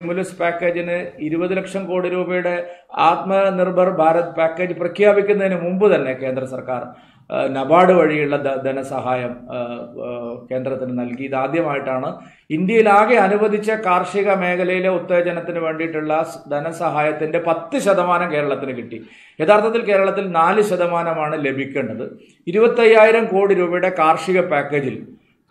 Stimulus പാക്കേജിന് ഇരുപത് ലക്ഷം കോടി രൂപയുടെ ആത്മനിർഭർ ഭാരത് പാക്കേജ് പ്രഖ്യാപിക്കുന്നതിന് മുമ്പ് തന്നെ കേന്ദ്ര സർക്കാർ നബാർഡ് വഴിയുള്ള ധനസഹായം കേന്ദ്രത്തിന് നൽകി. ഇതാദ്യമായിട്ടാണ് ഇന്ത്യയിലാകെ അനുവദിച്ച കാർഷിക മേഖലയിലെ ഉത്തേജനത്തിന് വേണ്ടിയിട്ടുള്ള ധനസഹായത്തിന്റെ പത്ത് ശതമാനം കേരളത്തിന് കിട്ടി. യഥാർത്ഥത്തിൽ കേരളത്തിൽ നാല് ശതമാനമാണ് ലഭിക്കേണ്ടത്. ഇരുപത്തയ്യായിരം കോടി രൂപയുടെ കാർഷിക പാക്കേജിൽ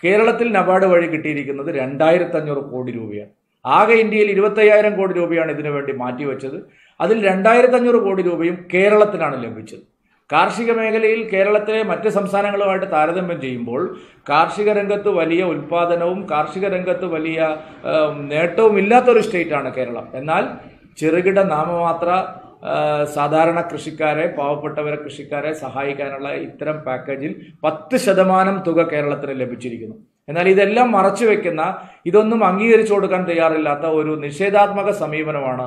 കേരളത്തിൽ നബാർഡ് വഴി കിട്ടിയിരിക്കുന്നത് രണ്ടായിരത്തി അഞ്ഞൂറ് കോടി രൂപയാണ്. ആകെ ഇന്ത്യയിൽ ഇരുപത്തയ്യായിരം കോടി രൂപയാണ് ഇതിനു വേണ്ടി മാറ്റിവെച്ചത്. അതിൽ രണ്ടായിരത്തി അഞ്ഞൂറ് കോടി രൂപയും കേരളത്തിനാണ് ലഭിച്ചത്. കാർഷിക മേഖലയിൽ കേരളത്തിലെ മറ്റ് സംസ്ഥാനങ്ങളുമായിട്ട് താരതമ്യം ചെയ്യുമ്പോൾ കാർഷിക രംഗത്ത് വലിയ ഉൽപാദനവും കാർഷിക രംഗത്ത് വലിയ നേട്ടവും ഇല്ലാത്തൊരു സ്റ്റേറ്റാണ് കേരളം. എന്നാൽ ചെറുകിട നാമമാത്ര സാധാരണ കൃഷിക്കാരെ പാവപ്പെട്ടവരെ കൃഷിക്കാരെ സഹായിക്കാനുള്ള ഇത്തരം പാക്കേജിൽ പത്ത് ശതമാനം തുക കേരളത്തിന് ലഭിച്ചിരിക്കുന്നു. എന്നാൽ ഇതെല്ലാം മറച്ചു വെക്കുന്ന ഇതൊന്നും അംഗീകരിച്ചു കൊടുക്കാൻ തയ്യാറില്ലാത്ത ഒരു നിഷേധാത്മക സമീപനമാണ്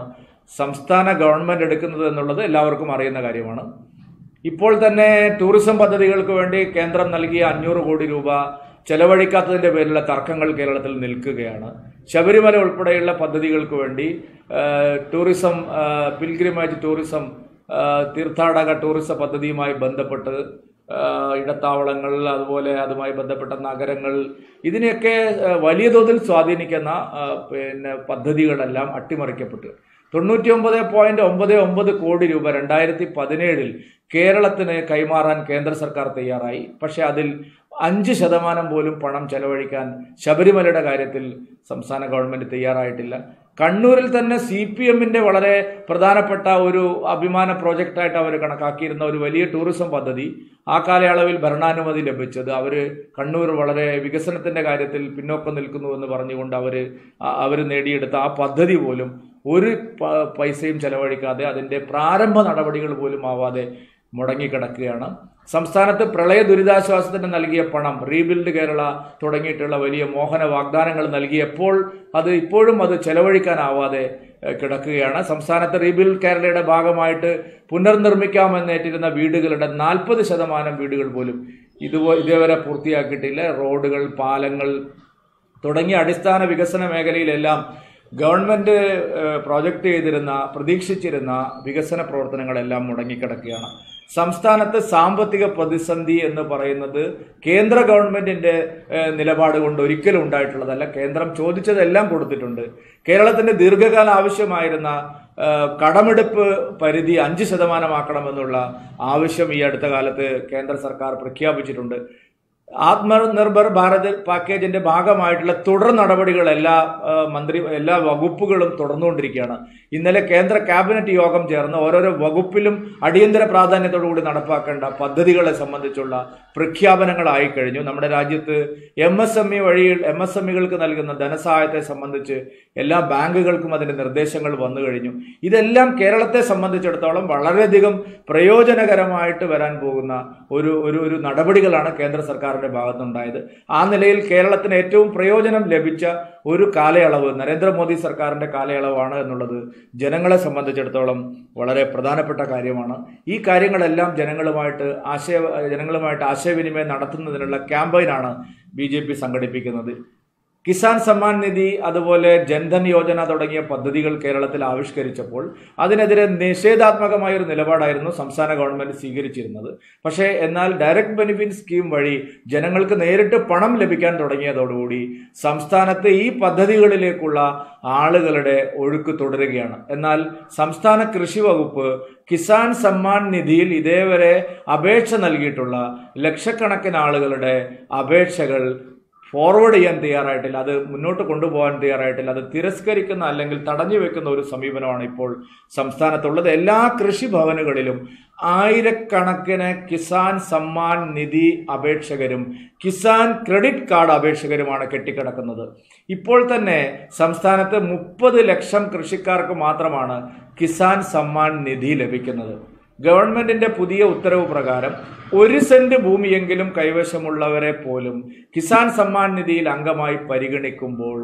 സംസ്ഥാന ഗവൺമെന്റ് എടുക്കുന്നത് എന്നുള്ളത് എല്ലാവർക്കും അറിയുന്ന കാര്യമാണ്. ഇപ്പോൾ തന്നെ ടൂറിസം പദ്ധതികൾക്ക് വേണ്ടി കേന്ദ്രം നൽകിയ അഞ്ഞൂറ് കോടി രൂപ ചെലവഴിക്കാത്തതിന്റെ പേരിലുള്ള തർക്കങ്ങൾ കേരളത്തിൽ നിൽക്കുകയാണ്. ശബരിമല ഉൾപ്പെടെയുള്ള പദ്ധതികൾക്ക് വേണ്ടി ടൂറിസം പിൽഗ്രിമേജ് ടൂറിസം തീർത്ഥാടക ടൂറിസം പദ്ധതിയുമായി ബന്ധപ്പെട്ട് ഇടത്താവളങ്ങൾ അതുപോലെ അതുമായി ബന്ധപ്പെട്ട നഗരങ്ങൾ ഇതിനെയൊക്കെ വലിയ തോതിൽ സ്വാധീനിക്കുന്ന പിന്നെ പദ്ധതികളെല്ലാം അട്ടിമറിക്കപ്പെട്ടു. തൊണ്ണൂറ്റി ഒമ്പത് പോയിന്റ് ഒമ്പത് ഒമ്പത് കോടി രൂപ രണ്ടായിരത്തി പതിനേഴിൽ കേരളത്തിന് കൈമാറാൻ കേന്ദ്ര സർക്കാർ തയ്യാറായി. പക്ഷേ അതിൽ അഞ്ച് ശതമാനം പോലും പണം ചെലവഴിക്കാൻ ശബരിമലയുടെ കാര്യത്തിൽ സംസ്ഥാന ഗവൺമെന്റ് തയ്യാറായിട്ടില്ല. കണ്ണൂരിൽ തന്നെ സി പി എമ്മിന്റെ വളരെ പ്രധാനപ്പെട്ട ഒരു അഭിമാന പ്രോജക്റ്റായിട്ട് അവർ കണക്കാക്കിയിരുന്ന ഒരു വലിയ ടൂറിസം പദ്ധതി ആ കാലയളവിൽ ഭരണാനുമതി ലഭിച്ചത് അവർ കണ്ണൂർ വളരെ വികസനത്തിന്റെ കാര്യത്തിൽ പിന്നോക്കം നിൽക്കുന്നു എന്ന് പറഞ്ഞുകൊണ്ട് അവർ അവർ നേടിയെടുത്ത ആ പദ്ധതി പോലും ഒരു പൈസയും ചെലവഴിക്കാതെ അതിന്റെ പ്രാരംഭ നടപടികൾ പോലും ആവാതെ മുടങ്ങിക്കിടക്കുകയാണ്. സംസ്ഥാനത്ത് പ്രളയ ദുരിതാശ്വാസത്തിന് നൽകിയ പണം റീബിൽഡ് കേരള തുടങ്ങിയിട്ടുള്ള വലിയ മോഹന വാഗ്ദാനങ്ങൾ നൽകിയപ്പോൾ അത് ഇപ്പോഴും അത് ചെലവഴിക്കാനാവാതെ കിടക്കുകയാണ്. സംസ്ഥാനത്ത് റീബിൽഡ് കേരളയുടെ ഭാഗമായിട്ട് പുനർനിർമ്മിക്കാമെന്നേറ്റിരുന്ന വീടുകളുടെ നാൽപ്പത് ശതമാനം വീടുകൾ പോലും ഇതുപോ ഇതേവരെ പൂർത്തിയാക്കിയിട്ടില്ല. റോഡുകൾ പാലങ്ങൾ തുടങ്ങിയ അടിസ്ഥാന വികസന മേഖലയിലെല്ലാം ഗവൺമെന്റ് പ്രോജക്റ്റ് ചെയ്തിരുന്ന പ്രതീക്ഷിച്ചിരുന്ന വികസന പ്രവർത്തനങ്ങളെല്ലാം മുടങ്ങിക്കിടക്കുകയാണ്. സംസ്ഥാനത്ത് സാമ്പത്തിക പ്രതിസന്ധി എന്ന് പറയുന്നത് കേന്ദ്ര ഗവൺമെന്റിന്റെ നിലപാട് കൊണ്ട് ഒരിക്കലും ഉണ്ടായിട്ടുള്ളതല്ല. കേന്ദ്രം ചോദിച്ചതെല്ലാം കൊടുത്തിട്ടുണ്ട്. കേരളത്തിന്റെ ദീർഘകാല ആവശ്യമായിരുന്ന കടമെടുപ്പ് പരിധി അഞ്ച് ശതമാനമാക്കണമെന്നുള്ള ആവശ്യം ഈ അടുത്ത കാലത്ത് കേന്ദ്ര സർക്കാർ പ്രഖ്യാപിച്ചിട്ടുണ്ട്. ആത്മനിർഭർ ഭാരത് പാക്കേജിന്റെ ഭാഗമായിട്ടുള്ള തുടർ നടപടികൾ എല്ലാ മന്ത്രി എല്ലാ വകുപ്പുകളും തുടർന്നുകൊണ്ടിരിക്കുകയാണ്. ഇന്നലെ കേന്ദ്ര ക്യാബിനറ്റ് യോഗം ചേർന്ന് ഓരോരോ വകുപ്പിലും അടിയന്തര പ്രാധാന്യത്തോടുകൂടി നടപ്പാക്കേണ്ട പദ്ധതികളെ സംബന്ധിച്ചുള്ള പ്രഖ്യാപനങ്ങളായി കഴിഞ്ഞു. നമ്മുടെ രാജ്യത്ത് എം എസ് എം ഇ വഴി എം എസ് എം ഇകൾക്ക് നൽകുന്ന ധനസഹായത്തെ സംബന്ധിച്ച് എല്ലാ ബാങ്കുകൾക്കും അതിന്റെ നിർദ്ദേശങ്ങൾ വന്നു കഴിഞ്ഞു. ഇതെല്ലാം കേരളത്തെ സംബന്ധിച്ചിടത്തോളം വളരെയധികം പ്രയോജനകരമായിട്ട് വരാൻ പോകുന്ന ഒരു ഒരു നടപടികളാണ് കേന്ദ്ര സർക്കാരിന്റെ ഭാഗത്തുണ്ടായത്. ആ നിലയിൽ കേരളത്തിന് ഏറ്റവും പ്രയോജനം ലഭിച്ച ഒരു കാലയളവ് നരേന്ദ്രമോദി സർക്കാരിന്റെ കാലയളവാണ് എന്നുള്ളത് ജനങ്ങളെ സംബന്ധിച്ചിടത്തോളം വളരെ പ്രധാനപ്പെട്ട കാര്യമാണ്. ഈ കാര്യങ്ങളെല്ലാം ജനങ്ങളുമായിട്ട് ആശയ ജനങ്ങളുമായിട്ട് ആശയവിനിമയം നടത്തുന്നതിനുള്ള ക്യാമ്പയിനാണ് ബി ജെ പി സംഘടിപ്പിക്കുന്നത്. കിസാൻ സമ്മാൻ നിധി അതുപോലെ ജൻധൻ യോജന തുടങ്ങിയ പദ്ധതികൾ കേരളത്തിൽ ആവിഷ്കരിച്ചപ്പോൾ അതിനെതിരെ നിഷേധാത്മകമായ ഒരു നിലപാടായിരുന്നു സംസ്ഥാന ഗവൺമെന്റ് സ്വീകരിച്ചിരുന്നത്. പക്ഷേ എന്നാൽ ഡയറക്ട് ബെനിഫിറ്റ് സ്കീം വഴി ജനങ്ങൾക്ക് നേരിട്ട് പണം ലഭിക്കാൻ തുടങ്ങിയതോടുകൂടി സംസ്ഥാനത്ത് ഈ പദ്ധതികളിലേക്കുള്ള ആളുകളുടെ ഒഴുക്ക് തുടരുകയാണ്. എന്നാൽ സംസ്ഥാന കൃഷി വകുപ്പ് കിസാൻ സമ്മാൻ നിധിയിൽ ഇതേവരെ അപേക്ഷ നൽകിയിട്ടുള്ള ലക്ഷക്കണക്കിന് ആളുകളുടെ അപേക്ഷകൾ ഫോർവേഡ് ചെയ്യാൻ തയ്യാറായിട്ടില്ല. അത് മുന്നോട്ട് കൊണ്ടുപോകാൻ തയ്യാറായിട്ടില്ല. അത് തിരസ്കരിക്കുന്ന അല്ലെങ്കിൽ തടഞ്ഞു വെക്കുന്ന ഒരു സമീപനമാണ് ഇപ്പോൾ സംസ്ഥാനത്തുള്ളത്. എല്ലാ കൃഷിഭവനുകളിലും ആയിരക്കണക്കിന് കിസാൻ സമ്മാൻ നിധി അപേക്ഷകരും കിസാൻ ക്രെഡിറ്റ് കാർഡ് അപേക്ഷകരുമാണ് കെട്ടിക്കിടക്കുന്നത്. ഇപ്പോൾ തന്നെ സംസ്ഥാനത്ത് മുപ്പത് ലക്ഷം കൃഷിക്കാർക്ക് മാത്രമാണ് കിസാൻ സമ്മാൻ നിധി ലഭിക്കുന്നത്. ഗവൺമെന്റിന്റെ പുതിയ ഉത്തരവ് പ്രകാരം ഒരു സെന്റ് ഭൂമിയെങ്കിലും കൈവശമുള്ളവരെ പോലും കിസാൻ സമ്മാൻ നിധിയിൽ അംഗമായി പരിഗണിക്കുമ്പോൾ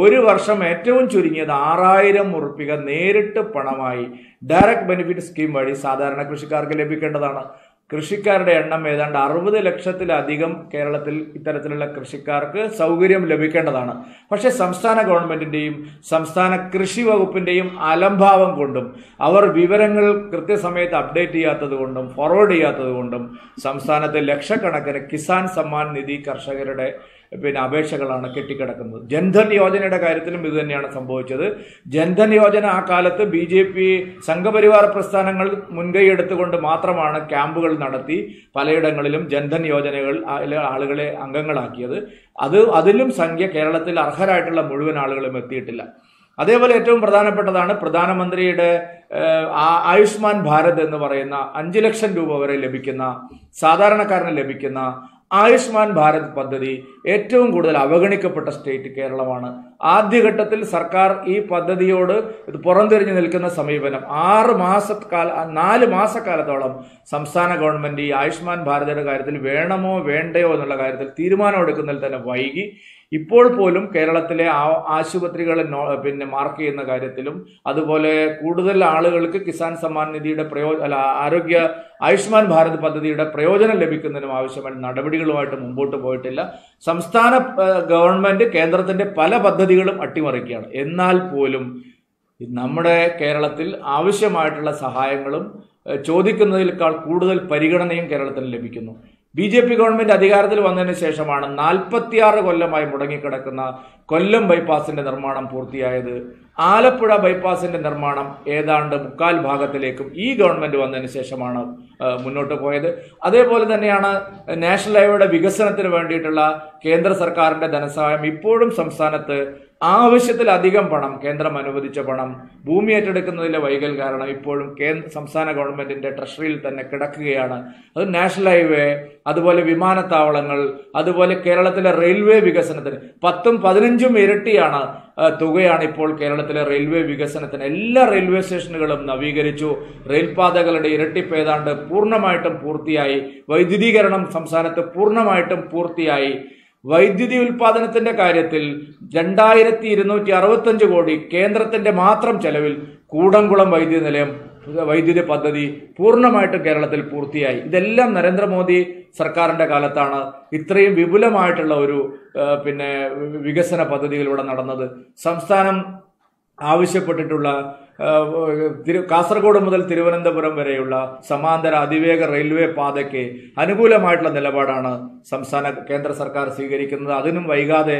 ഒരു വർഷം ഏറ്റവും ചുരുങ്ങിയത് ആറായിരം ഉറുപ്പിക നേരിട്ട് പണമായി ഡയറക്ട് ബെനിഫിറ്റ് സ്കീം വഴി സാധാരണ കൃഷിക്കാർക്ക് ലഭിക്കേണ്ടതാണ്. കൃഷിക്കാരുടെ എണ്ണം ഏതാണ്ട് അറുപത് ലക്ഷത്തിലധികം കേരളത്തിൽ ഇത്തരത്തിലുള്ള കൃഷിക്കാർക്ക് സൗകര്യം ലഭിക്കേണ്ടതാണ്. പക്ഷേ സംസ്ഥാന ഗവൺമെന്റിന്റെയും സംസ്ഥാന കൃഷി വകുപ്പിന്റെയും അലംഭാവം കൊണ്ടും അവർ വിവരങ്ങൾ കൃത്യസമയത്ത് അപ്ഡേറ്റ് ചെയ്യാത്തത് കൊണ്ടും ഫോർവേഡ് ചെയ്യാത്തത് കൊണ്ടും സംസ്ഥാനത്തെ ലക്ഷക്കണക്കിന് കിസാൻ സമ്മാൻ നിധി കർഷകരുടെ പിന്നെ അപേക്ഷകളാണ് കെട്ടിക്കിടക്കുന്നത്. ജൻധൻ യോജനയുടെ കാര്യത്തിലും ഇത് തന്നെയാണ് സംഭവിച്ചത്. ജൻധൻ യോജന ആ കാലത്ത് ബി ജെ പി സംഘപരിവാർ പ്രസ്ഥാനങ്ങൾ മുൻകൈ എടുത്തുകൊണ്ട് മാത്രമാണ് ക്യാമ്പുകൾ നടത്തി പലയിടങ്ങളിലും ജൻധൻ യോജനകൾ ആളുകളെ അംഗങ്ങളാക്കിയത്. അത് അതിലും സംഖ്യ കേരളത്തിൽ അർഹരായിട്ടുള്ള മുഴുവൻ ആളുകളും എത്തിയിട്ടില്ല. അതേപോലെ ഏറ്റവും പ്രധാനപ്പെട്ടതാണ് പ്രധാനമന്ത്രിയുടെ ആയുഷ്മാൻ ഭാരത് എന്ന് പറയുന്ന അഞ്ച് ലക്ഷം രൂപ വരെ ലഭിക്കുന്ന സാധാരണക്കാരന് ലഭിക്കുന്ന ആയുഷ്മാൻ ഭാരത് പദ്ധതി ഏറ്റവും കൂടുതൽ അവഗണിക്കപ്പെട്ട സ്റ്റേറ്റ് കേരളമാണ്. ആദ്യഘട്ടത്തിൽ സർക്കാർ ഈ പദ്ധതിയോട് ഇത് പുറംതിരിഞ്ഞു നിൽക്കുന്ന സമീപനം ആറ് മാസക്കാല നാല് മാസക്കാലത്തോളം സംസ്ഥാന ഗവൺമെന്റ് ഈ ആയുഷ്മാൻ ഭാരതിയുടെ കാര്യത്തിൽ വേണമോ വേണ്ടയോ എന്നുള്ള കാര്യത്തിൽ തീരുമാനമെടുക്കുന്നതിൽ തന്നെ വൈകി. ഇപ്പോൾ പോലും കേരളത്തിലെ ആ- ആശുപത്രികളെ നോ- പിന്നെ മാർക്ക് ചെയ്യുന്ന കാര്യത്തിലും അതുപോലെ കൂടുതൽ ആളുകൾക്ക് കിസാൻ സമ്മാൻ നിധിയുടെ പ്രയോ അല്ല ആരോഗ്യ ആയുഷ്മാൻ ഭാരത് പദ്ധതിയുടെ പ്രയോജനം ലഭിക്കുന്നതിനും ആവശ്യമായ നടപടികളുമായിട്ട് മുമ്പോട്ട് പോയിട്ടില്ല. സംസ്ഥാന ഗവൺമെന്റ് കേന്ദ്രത്തിന്റെ പല പദ്ധതികളും അട്ടിമറിക്കുകയാണ്. എന്നാൽ പോലും നമ്മുടെ കേരളത്തിൽ ആവശ്യമായിട്ടുള്ള സഹായങ്ങളും ചോദിക്കുന്നതിനേക്കാൾ കൂടുതൽ പരിഗണനയും കേരളത്തിന് ലഭിക്കുന്നു. ബി ജെ പി ഗവൺമെന്റ് അധികാരത്തിൽ വന്നതിന് ശേഷമാണ് നാൽപ്പത്തിയാറ് കൊല്ലമായി മുടങ്ങിക്കിടക്കുന്ന കൊല്ലം ബൈപ്പാസിന്റെ നിർമ്മാണം പൂർത്തിയായത്. ആലപ്പുഴ ബൈപ്പാസിന്റെ നിർമ്മാണം ഏതാണ്ട് മുക്കാൽ ഭാഗത്തിലേക്കും ഈ ഗവൺമെന്റ് വന്നതിന് ശേഷമാണ് മുന്നോട്ട് പോയത്. അതേപോലെ തന്നെയാണ് നാഷണൽ ഹൈവേയുടെ വികസനത്തിന് വേണ്ടിയിട്ടുള്ള കേന്ദ്ര സർക്കാരിന്റെ ധനസഹായം ഇപ്പോഴും സംസ്ഥാനത്ത് ആവശ്യത്തിലധികം പണം കേന്ദ്രം അനുവദിച്ച പണം ഭൂമി ഏറ്റെടുക്കുന്നതിലെ വൈകൽ കാരണം ഇപ്പോഴും കേന്ദ്ര സംസ്ഥാന ഗവൺമെന്റിന്റെ ട്രഷറിയിൽ തന്നെ കിടക്കുകയാണ്. അത് നാഷണൽ ഹൈവേ അതുപോലെ വിമാനത്താവളങ്ങൾ അതുപോലെ കേരളത്തിലെ റെയിൽവേ വികസനത്തിന് പത്തും പതിനഞ്ചും ഇരട്ടിയാണ് തുകയാണ് ഇപ്പോൾ കേരളത്തിലെ റെയിൽവേ വികസനത്തിന്. എല്ലാ റെയിൽവേ സ്റ്റേഷനുകളും നവീകരിച്ചു. റെയിൽപാതകളുടെ ഇരട്ടിപ്പ് ഏതാണ്ട് പൂർണമായിട്ടും പൂർത്തിയായി. വൈദ്യുതീകരണം സംസ്ഥാനത്ത് പൂർണമായിട്ടും പൂർത്തിയായി. വൈദ്യുതി ഉൽപാദനത്തിന്റെ കാര്യത്തിൽ രണ്ടായിരത്തി ഇരുന്നൂറ്റി അറുപത്തഞ്ച് കോടി കേന്ദ്രത്തിന്റെ മാത്രം ചെലവിൽ കൂടംകുളം വൈദ്യുതി നിലയം വൈദ്യുതി പദ്ധതി പൂർണമായിട്ടും കേരളത്തിൽ പൂർത്തിയായി. ഇതെല്ലാം നരേന്ദ്രമോദി സർക്കാരിന്റെ കാലത്താണ് ഇത്രയും വിപുലമായിട്ടുള്ള ഒരു പിന്നെ വികസന പദ്ധതികളിലൂടെ നടന്നത്. സംസ്ഥാനം ആവശ്യപ്പെട്ടിട്ടുള്ള തിരു കാസർഗോഡ് മുതൽ തിരുവനന്തപുരം വരെയുള്ള സമാന്തര അതിവേഗ റെയിൽവേ പാതയ്ക്ക് അനുകൂലമായിട്ടുള്ള നിലപാടാണ് സംസ്ഥാന കേന്ദ്ര സർക്കാർ സ്വീകരിക്കുന്നത്. അതിനും വൈകാതെ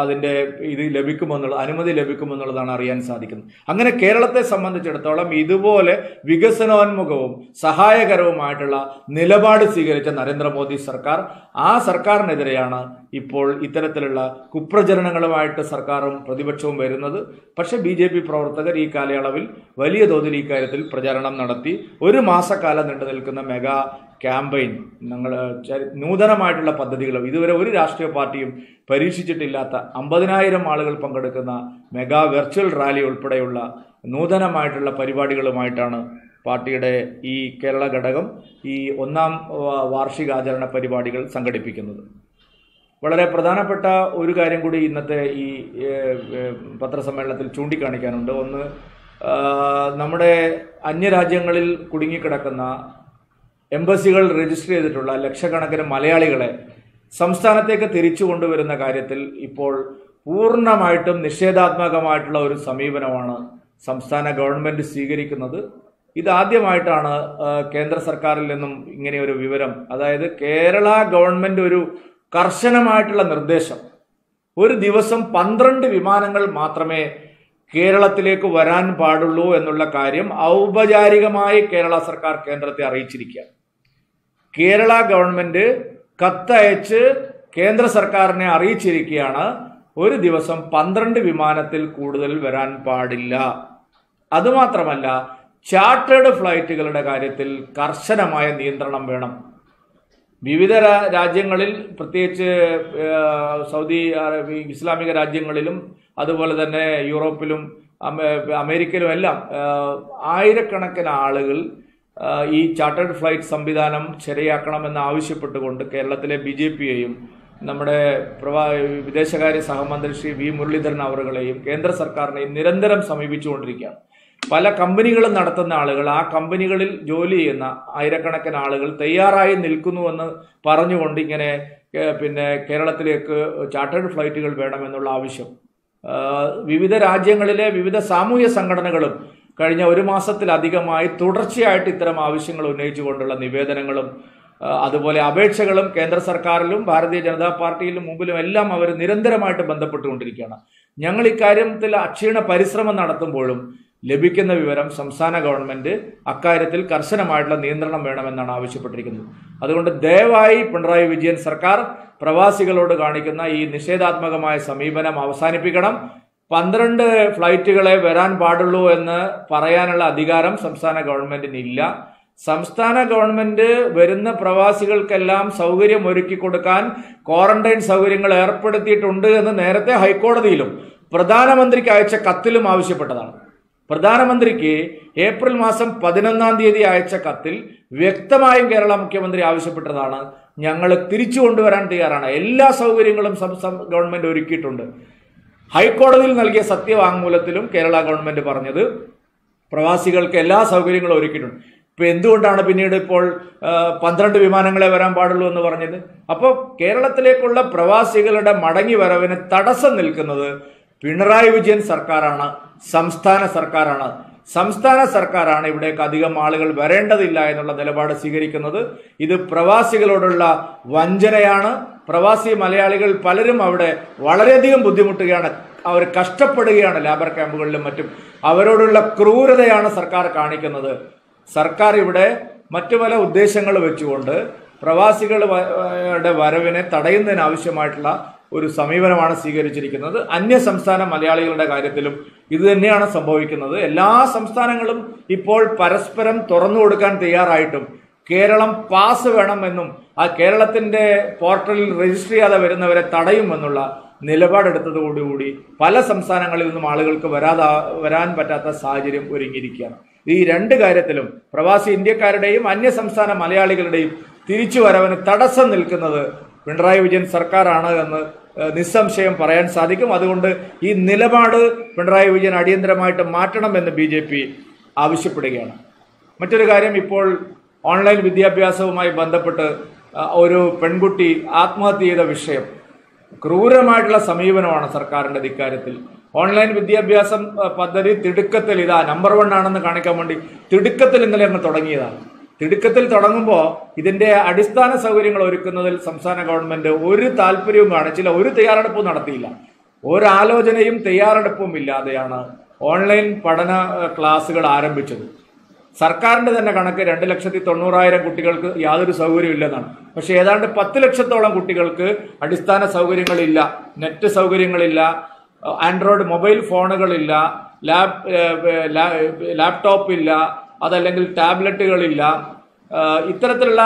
അതിന്റെ ഇത് ലഭിക്കുമെന്നുള്ള അനുമതി ലഭിക്കുമെന്നുള്ളതാണ് അറിയാൻ സാധിക്കുന്നത്. അങ്ങനെ കേരളത്തെ സംബന്ധിച്ചിടത്തോളം ഇതുപോലെ വികസനോന്മുഖവും സഹായകരവുമായിട്ടുള്ള നിലപാട് സ്വീകരിച്ച നരേന്ദ്രമോദി സർക്കാർ ആ സർക്കാരിനെതിരെയാണ് ഇപ്പോൾ ഇത്തരത്തിലുള്ള കുപ്രചരണങ്ങളുമായിട്ട് സർക്കാരും പ്രതിപക്ഷവും വരുന്നത്. പക്ഷേ ബി പ്രവർത്തകർ ഈ കാലയളവിൽ വലിയ തോതിൽ ഈ കാര്യത്തിൽ പ്രചാരണം നടത്തി ഒരു മാസക്കാലം നീണ്ടു നിൽക്കുന്ന മെഗാ ക്യാമ്പയിൻ ഞങ്ങൾ നൂതനമായിട്ടുള്ള പദ്ധതികളും ഇതുവരെ ഒരു രാഷ്ട്രീയ പാർട്ടിയും പരീക്ഷിച്ചിട്ടില്ലാത്ത അമ്പതിനായിരം ആളുകൾ പങ്കെടുക്കുന്ന മെഗാ വെർച്വൽ റാലി ഉൾപ്പെടെയുള്ള നൂതനമായിട്ടുള്ള പരിപാടികളുമായിട്ടാണ് പാർട്ടിയുടെ ഈ കേരള ഘടകം ഈ ഒന്നാം വാർഷികാചരണ പരിപാടികൾ സംഘടിപ്പിക്കുന്നത്. വളരെ പ്രധാനപ്പെട്ട ഒരു കാര്യം കൂടി ഇന്നത്തെ ഈ പത്രസമ്മേളനത്തിൽ ചൂണ്ടിക്കാണിക്കാനുണ്ട്. ഒന്ന് നമ്മുടെ അന്യരാജ്യങ്ങളിൽ കുടുങ്ങിക്കിടക്കുന്ന എംബസികൾ രജിസ്റ്റർ ചെയ്തിട്ടുള്ള ലക്ഷക്കണക്കിന് മലയാളികളെ സംസ്ഥാനത്തേക്ക് തിരിച്ചു കൊണ്ടുവരുന്ന കാര്യത്തിൽ ഇപ്പോൾ പൂർണമായിട്ടും നിഷേധാത്മകമായിട്ടുള്ള ഒരു സമീപനമാണ് സംസ്ഥാന ഗവൺമെന്റ് സ്വീകരിക്കുന്നത്. ഇതാദ്യമായിട്ടാണ് കേന്ദ്ര സർക്കാരിൽ നിന്നും ഇങ്ങനെ ഒരു വിവരം. അതായത് കേരള ഗവൺമെന്റ് ഒരു കർശനമായിട്ടുള്ള നിർദ്ദേശം. ഒരു ദിവസം പന്ത്രണ്ട് വിമാനങ്ങൾ മാത്രമേ കേരളത്തിലേക്ക് വരാൻ പാടുള്ളൂ എന്നുള്ള കാര്യം ഔപചാരികമായി കേരള സർക്കാർ കേന്ദ്രത്തെ അറിയിച്ചിരിക്കുക. കേരള ഗവൺമെന്റ് കത്തയച്ച് കേന്ദ്ര സർക്കാരിനെ അറിയിച്ചിരിക്കുകയാണ് ഒരു ദിവസം പന്ത്രണ്ട് വിമാനത്തിൽ കൂടുതൽ വരാൻ പാടില്ല. അതുമാത്രമല്ല ചാർട്ടേഡ് ഫ്ലൈറ്റുകളുടെ കാര്യത്തിൽ കർശനമായ നിയന്ത്രണം വേണം. വിവിധ രാജ്യങ്ങളിൽ പ്രത്യേകിച്ച് സൗദി ഇസ്ലാമിക രാജ്യങ്ങളിലും അതുപോലെ തന്നെ യൂറോപ്പിലും അമേരിക്കയിലും എല്ലാം ആയിരക്കണക്കിന് ആളുകൾ ഈ ചാർട്ടേഡ് ഫ്ലൈറ്റ് സംവിധാനം ശരിയാക്കണമെന്ന് ആവശ്യപ്പെട്ടുകൊണ്ട് കേരളത്തിലെ ബി ജെ പിയെയും നമ്മുടെ പ്രവാ വിദേശകാര്യ സഹമന്ത്രി ശ്രീ വി മുരളീധരൻ അവറുകളെയും കേന്ദ്ര സർക്കാരിനെയും നിരന്തരം സമീപിച്ചുകൊണ്ടിരിക്കുകയാണ്. പല കമ്പനികളും നടത്തുന്ന ആളുകൾ ആ കമ്പനികളിൽ ജോലി ചെയ്യുന്ന ആയിരക്കണക്കിന് ആളുകൾ തയ്യാറായി നിൽക്കുന്നുവെന്ന് പറഞ്ഞുകൊണ്ട് ഇങ്ങനെ പിന്നെ കേരളത്തിലേക്ക് ചാർട്ടേഡ് ഫ്ലൈറ്റുകൾ വേണമെന്നുള്ള ആവശ്യം വിവിധ രാജ്യങ്ങളിലെ വിവിധ സാമൂഹ്യ സംഘടനകളും കഴിഞ്ഞ ഒരു മാസത്തിലധികമായി തുടർച്ചയായിട്ട് ഇത്തരം ആവശ്യങ്ങൾ ഉന്നയിച്ചുകൊണ്ടുള്ള നിവേദനങ്ങളും അതുപോലെ അപേക്ഷകളും കേന്ദ്ര സർക്കാരിലും ഭാരതീയ ജനതാ പാർട്ടിയിലും മുമ്പിലും എല്ലാം അവർ നിരന്തരമായിട്ട് ബന്ധപ്പെട്ടുകൊണ്ടിരിക്കുകയാണ്. ഞങ്ങൾ ഇക്കാര്യത്തിൽ അക്ഷീണ പരിശ്രമം നടത്തുമ്പോഴും ലഭിക്കുന്ന വിവരം സംസ്ഥാന ഗവൺമെന്റ് അക്കാര്യത്തിൽ കർശനമായിട്ടുള്ള നിയന്ത്രണം വേണമെന്നാണ് ആവശ്യപ്പെട്ടിരിക്കുന്നത്. അതുകൊണ്ട് ദയവായി പിണറായി വിജയൻ സർക്കാർ പ്രവാസികളോട് കാണിക്കുന്ന ഈ നിഷേധാത്മകമായ സമീപനം അവസാനിപ്പിക്കണം. പന്ത്രണ്ട് ഫ്ലൈറ്റുകളെ വരാൻ പാടുള്ളൂ എന്ന് പറയാനുള്ള അധികാരം സംസ്ഥാന ഗവൺമെന്റിന് ഇല്ല. സംസ്ഥാന ഗവൺമെന്റ് വരുന്ന പ്രവാസികൾക്കെല്ലാം സൗകര്യം ഒരുക്കി കൊടുക്കാൻ ക്വാറന്റൈൻ സൗകര്യങ്ങൾ ഏർപ്പെടുത്തിയിട്ടുണ്ട് എന്ന് നേരത്തെ ഹൈക്കോടതിയിലും പ്രധാനമന്ത്രിക്ക് അയച്ച കത്തിലും ആവശ്യപ്പെട്ടതാണ്. പ്രധാനമന്ത്രിക്ക് ഏപ്രിൽ മാസം പതിനൊന്നാം തീയതി അയച്ച കത്തിൽ വ്യക്തമായും കേരള മുഖ്യമന്ത്രി ആവശ്യപ്പെട്ടതാണ്. ഞങ്ങൾ തിരിച്ചു കൊണ്ടുവരാൻ തയ്യാറാണ്. എല്ലാ സൗകര്യങ്ങളും സംസ്ഥാന ഗവൺമെന്റ് ഒരുക്കിയിട്ടുണ്ട്. ഹൈക്കോടതിയിൽ നൽകിയ സത്യവാങ്മൂലത്തിലും കേരള ഗവൺമെന്റ് പറഞ്ഞത് പ്രവാസികൾക്ക് എല്ലാ സൗകര്യങ്ങളും ഒരുക്കിയിട്ടുണ്ട്. ഇപ്പൊ എന്തുകൊണ്ടാണ് പിന്നീട് ഇപ്പോൾ പന്ത്രണ്ട് വിമാനങ്ങളെ വരാൻ പാടുള്ളൂ എന്ന് പറഞ്ഞത്? അപ്പോൾ കേരളത്തിലേക്കുള്ള പ്രവാസികളുടെ മടങ്ങി വരവിന് തടസ്സം നിൽക്കുന്നത് പിണറായി വിജയൻ സർക്കാരാണ്. സംസ്ഥാന സർക്കാരാണ്. സംസ്ഥാന സർക്കാരാണ് ഇവിടേക്ക് അധികം ആളുകൾ വരേണ്ടതില്ല എന്നുള്ള നിലപാട് സ്വീകരിക്കുന്നത്. ഇത് പ്രവാസികളോടുള്ള വഞ്ചനയാണ്. പ്രവാസി മലയാളികൾ പലരും അവിടെ വളരെയധികം ബുദ്ധിമുട്ടുകയാണ്. അവർ കഷ്ടപ്പെടുകയാണ് ലേബർ ക്യാമ്പുകളിലും മറ്റും. അവരോടുള്ള ക്രൂരതയാണ് സർക്കാർ കാണിക്കുന്നത്. സർക്കാർ ഇവിടെ മറ്റു പല ഉദ്ദേശങ്ങൾ വെച്ചുകൊണ്ട് പ്രവാസികളുടെ വരവിനെ തടയുന്നതിന് ആവശ്യമായിട്ടുള്ള ഒരു സമീപനമാണ് സ്വീകരിച്ചിരിക്കുന്നത്. അന്യ സംസ്ഥാന മലയാളികളുടെ കാര്യത്തിലും ഇത് തന്നെയാണ് സംഭവിക്കുന്നത്. എല്ലാ സംസ്ഥാനങ്ങളും ഇപ്പോൾ പരസ്പരം തുറന്നു കൊടുക്കാൻ തയ്യാറായിട്ടും കേരളം പാസ് വേണമെന്നും ആ കേരളത്തിന്റെ പോർട്ടലിൽ രജിസ്റ്റർ ചെയ്യാതെ വരുന്നവരെ തടയുമെന്നുള്ള നിലപാടെടുത്തതോടുകൂടി പല സംസ്ഥാനങ്ങളിൽ നിന്നും ആളുകൾക്ക് വരാതാ വരാൻ പറ്റാത്ത സാഹചര്യം ഒരുങ്ങിയിരിക്കുകയാണ്. ഈ രണ്ട് കാര്യത്തിലും പ്രവാസി ഇന്ത്യക്കാരുടെയും അന്യ സംസ്ഥാന മലയാളികളുടെയും തിരിച്ചു വരവിന് തടസ്സം നിൽക്കുന്നത് പിണറായി വിജയൻ സർക്കാരാണ് എന്ന് നിസ്സംശയം പറയാൻ സാധിക്കും. അതുകൊണ്ട് ഈ നിലപാട് പിണറായി വിജയൻ അടിയന്തരമായിട്ട് മാറ്റണമെന്ന് ബി ജെ പി ആവശ്യപ്പെടുകയാണ്. മറ്റൊരു കാര്യം ഇപ്പോൾ ഓൺലൈൻ വിദ്യാഭ്യാസവുമായി ബന്ധപ്പെട്ട് ഒരു പെൺകുട്ടി ആത്മഹത്യ ചെയ്ത വിഷയം ക്രൂരമായിട്ടുള്ള സമീപനമാണ് സർക്കാരിന്റെ ഇക്കാര്യത്തിൽ ഓൺലൈൻ വിദ്യാഭ്യാസം പദ്ധതി തിടുക്കത്തിൽ ഇതാ നമ്പർ വൺ ആണെന്ന് കാണിക്കാൻ വേണ്ടി തിടുക്കത്തിൽ ഇന്നലെ അങ്ങ് തുടങ്ങിയതാണ്. തിടുക്കത്തിൽ തുടങ്ങുമ്പോൾ ഇതിന്റെ അടിസ്ഥാന സൗകര്യങ്ങൾ ഒരുക്കുന്നതിൽ സംസ്ഥാന ഗവൺമെന്റ് ഒരു താല്പര്യവും കാണിച്ചില്ല ഒരു തയ്യാറെടുപ്പും നടത്തിയില്ല. ഒരാലോചനയും തയ്യാറെടുപ്പും ഇല്ലാതെയാണ് ഓൺലൈൻ പഠന ക്ലാസ്സുകൾ ആരംഭിച്ചത്. സർക്കാരിന്റെ തന്നെ കണക്ക് രണ്ട് ലക്ഷത്തി തൊണ്ണൂറായിരം കുട്ടികൾക്ക് യാതൊരു സൗകര്യം ഇല്ലെന്നാണ്. പക്ഷെ ഏതാണ്ട് പത്ത് ലക്ഷത്തോളം കുട്ടികൾക്ക് അടിസ്ഥാന സൗകര്യങ്ങളില്ല നെറ്റ് സൗകര്യങ്ങളില്ല ആൻഡ്രോയിഡ് മൊബൈൽ ഫോണുകളില്ല ലാപ് ലാപ്ടോപ്പ് ഇല്ല അതല്ലെങ്കിൽ ടാബ്ലറ്റുകളില്ല ഇത്തരത്തിലുള്ള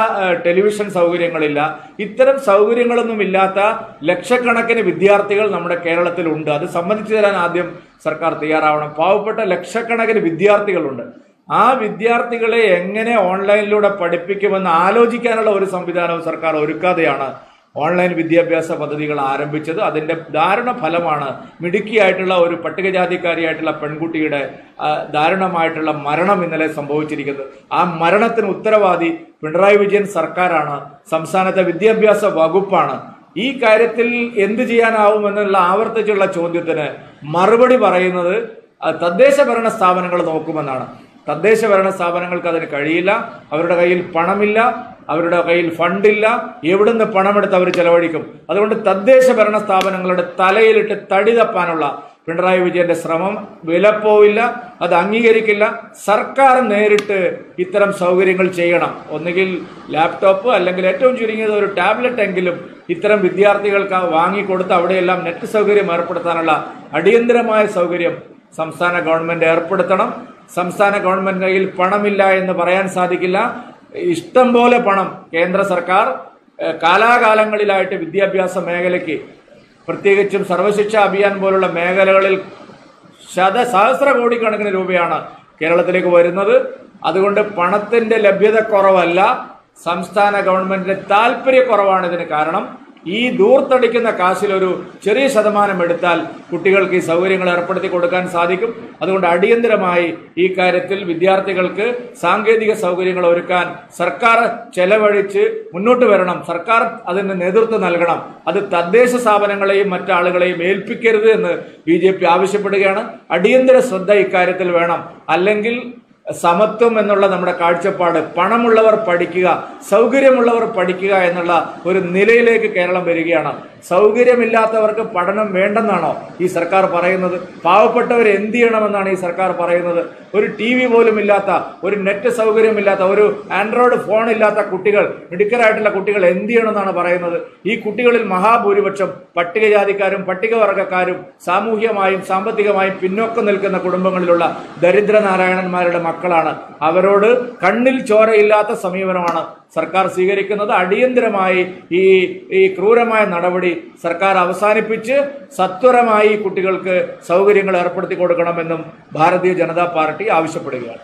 ടെലിവിഷൻ സൗകര്യങ്ങളില്ല. ഇത്തരം സൗകര്യങ്ങളൊന്നും ഇല്ലാത്ത ലക്ഷക്കണക്കിന് വിദ്യാർത്ഥികൾ നമ്മുടെ കേരളത്തിലുണ്ട്. അത് സംബന്ധിച്ച് തരാൻ ആദ്യം സർക്കാർ തയ്യാറാവണം. പാവപ്പെട്ട ലക്ഷക്കണക്കിന് വിദ്യാർത്ഥികളുണ്ട്. ആ വിദ്യാർത്ഥികളെ എങ്ങനെ ഓൺലൈനിലൂടെ പഠിപ്പിക്കുമെന്ന് ആലോചിക്കാനുള്ള ഒരു സംവിധാനവും സർക്കാർ ഒരുക്കാതെയാണ് ഓൺലൈൻ വിദ്യാഭ്യാസ പദ്ധതികൾ ആരംഭിച്ചത്. അതിന്റെ ദാരുണ ഫലമാണ് മിടുക്കിയായിട്ടുള്ള ഒരു പട്ടികജാതിക്കാരിയായിട്ടുള്ള പെൺകുട്ടിയുടെ ദാരുണമായിട്ടുള്ള മരണം ഇന്നലെ സംഭവിച്ചിരിക്കുന്നത്. ആ മരണത്തിന് ഉത്തരവാദി പിണറായി വിജയൻ സർക്കാരാണ്. സംസ്ഥാനത്തെ വിദ്യാഭ്യാസ വകുപ്പാണ്. ഈ കാര്യത്തിൽ എന്ത് ചെയ്യാനാവുമെന്നുള്ള ആവർത്തിച്ചുള്ള ചോദ്യത്തിന് മറുപടി പറയുന്നത് തദ്ദേശ ഭരണ സ്ഥാപനങ്ങൾ നോക്കുമെന്നാണ്. തദ്ദേശ ഭരണ സ്ഥാപനങ്ങൾക്ക് അതിന് കഴിയില്ല അവരുടെ കയ്യിൽ പണമില്ല അവരുടെ കയ്യിൽ ഫണ്ടില്ല എവിടുന്ന് പണമെടുത്ത് അവർ ചെലവഴിക്കും? അതുകൊണ്ട് തദ്ദേശ ഭരണ സ്ഥാപനങ്ങളുടെ തലയിലിട്ട് തടി തപ്പാനുള്ള പിണറായി വിജയന്റെ ശ്രമം വിലപ്പോവില്ല അത് അംഗീകരിക്കില്ല. സർക്കാർ നേരിട്ട് ഇത്തരം സൗകര്യങ്ങൾ ചെയ്യണം. ഒന്നുകിൽ ലാപ്ടോപ്പ് അല്ലെങ്കിൽ ഏറ്റവും ചുരുങ്ങിയത് ഒരു ടാബ്ലറ്റ് എങ്കിലും ഇത്തരം വിദ്യാർത്ഥികൾക്ക് വാങ്ങിക്കൊടുത്ത് അവിടെയെല്ലാം നെറ്റ് സൗകര്യം ഏർപ്പെടുത്താനുള്ള അടിയന്തരമായ സൗകര്യം സംസ്ഥാന ഗവൺമെന്റ് ഏർപ്പെടുത്തണം. സംസ്ഥാന ഗവൺമെന്റ് കയ്യിൽ പണമില്ല എന്ന് പറയാൻ സാധിക്കില്ല. ഇഷ്ടം പോലെ പണം കേന്ദ്ര സർക്കാർ കാലാകാലങ്ങളിലായിട്ട് വിദ്യാഭ്യാസ മേഖലയ്ക്ക് പ്രത്യേകിച്ചും സർവശിക്ഷ അഭിയാൻ പോലുള്ള മേഖലകളിൽ ശത സഹസ്ര കോടിക്കണക്കിന് രൂപയാണ് കേരളത്തിലേക്ക് വരുന്നത്. അതുകൊണ്ട് പണത്തിന്റെ ലഭ്യത കുറവല്ല സംസ്ഥാന ഗവൺമെന്റിന്റെ താല്പര്യക്കുറവാണ് ഇതിന് കാരണം. ഈ ദൂർത്തടിക്കുന്ന കാശിലൊരു ചെറിയ ശതമാനം എടുത്താൽ കുട്ടികൾക്ക് ഈ സൗകര്യങ്ങൾ ഏർപ്പെടുത്തി കൊടുക്കാൻ സാധിക്കും. അതുകൊണ്ട് അടിയന്തരമായി ഈ കാര്യത്തിൽ വിദ്യാർത്ഥികൾക്ക് സാങ്കേതിക സൗകര്യങ്ങൾ ഒരുക്കാൻ സർക്കാർ ചെലവഴിച്ച് മുന്നോട്ട് വരണം. സർക്കാർ അതിന് നേതൃത്വം നൽകണം. അത് തദ്ദേശ സ്ഥാപനങ്ങളെയും മറ്റാളുകളെയും ഏൽപ്പിക്കരുത് എന്ന് ബി ആവശ്യപ്പെടുകയാണ്. അടിയന്തര ശ്രദ്ധ ഇക്കാര്യത്തിൽ വേണം. അല്ലെങ്കിൽ സമത്വം എന്നുള്ള നമ്മുടെ കാഴ്ചപ്പാട് പണമുള്ളവർ പഠിക്കുക സൗകര്യമുള്ളവർ പഠിക്കുക എന്നുള്ള ഒരു നിലയിലേക്ക് കേരളം വരികയാണ്. സൗകര്യമില്ലാത്തവർക്ക് പഠനം വേണ്ടെന്നാണോ ഈ സർക്കാർ പറയുന്നത്? പാവപ്പെട്ടവർ എന്ത് ചെയ്യണമെന്നാണ് ഈ സർക്കാർ പറയുന്നത്? ഒരു ടി വി പോലും ഇല്ലാത്ത ഒരു നെറ്റ് സൗകര്യമില്ലാത്ത ഒരു ആൻഡ്രോയിഡ് ഫോൺ ഇല്ലാത്ത കുട്ടികൾ മിടുക്കരായിട്ടുള്ള കുട്ടികൾ എന്ത് ചെയ്യണമെന്നാണ് പറയുന്നത്? ഈ കുട്ടികളിൽ മഹാഭൂരിപക്ഷം പട്ടികജാതിക്കാരും പട്ടികവർഗക്കാരും സാമൂഹ്യമായും സാമ്പത്തികമായും പിന്നോക്കം നിൽക്കുന്ന കുടുംബങ്ങളിലുള്ള ദരിദ്രനാരായണന്മാരുടെ മക്കളാണ്. അവരോട് കണ്ണിൽ ചോരയില്ലാത്ത സമീപനമാണ് സർക്കാർ സ്വീകരിക്കുന്നത് അടിയന്തരമായി ഈ ഈ ക്രൂരമായ നടപടി സർക്കാർ അവസാനിപ്പിച്ച് സത്വരമായി കുട്ടികൾക്ക് സൗകര്യങ്ങൾ ഏർപ്പെടുത്തി കൊടുക്കണമെന്നും ഭാരതീയ ജനതാ പാർട്ടി ആവശ്യപ്പെടുകയാണ്.